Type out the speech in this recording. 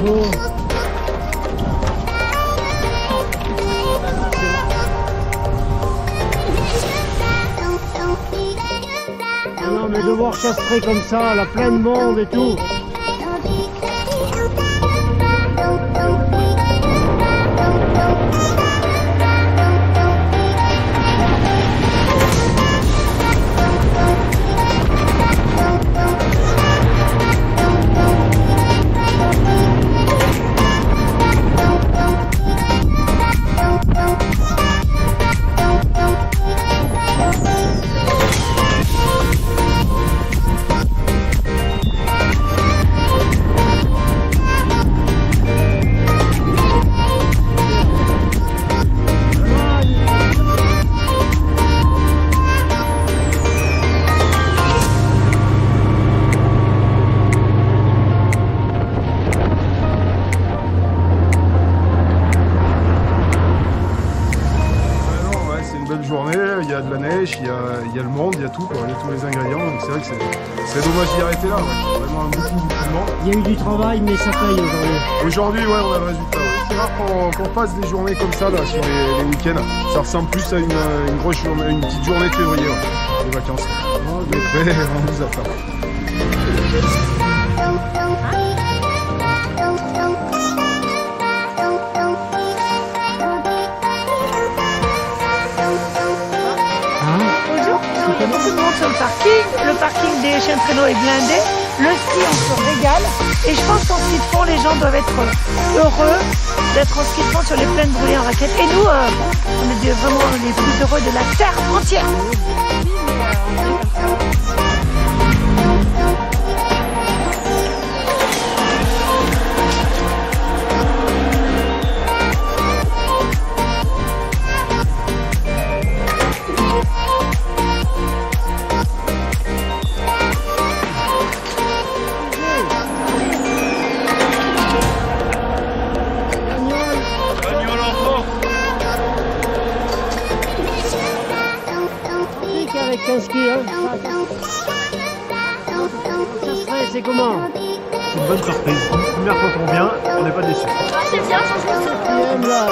Ah non, mais de voir Chastré comme ça, la plein de monde et tout. Il y a de la neige, il y a, il y a le monde, il y a tout, quoi, il y a tous les ingrédients, donc c'est vrai que c'est c'est dommage d'y arrêter là, ouais. vraiment beaucoup, beaucoup de monde. Il y a eu du travail, mais ça paye aujourd'hui. Aujourd'hui, ouais, on a le résultat. ouais. C'est rare qu'on qu'on fasse des journées comme ça là, sur les, les week-ends. Ça ressemble plus à une, une grosse journée, une petite journée de février, ouais, les vacances. Prêts, on nous attend. Il y a beaucoup de monde sur le parking. Le parking des chiens de traîneau est blindé. Le ski, on se régale. Et je pense qu'en ski de fond, les gens doivent être heureux d'être en ski de fond sur les plaines brûlées en raquette. Et nous, euh, on est vraiment les plus heureux de la terre entière. Avec un ski, hein. Chastré, c'est comment C'est une bonne surprise. Première fois qu'on vient, on n'est pas déçus. Tu aimes là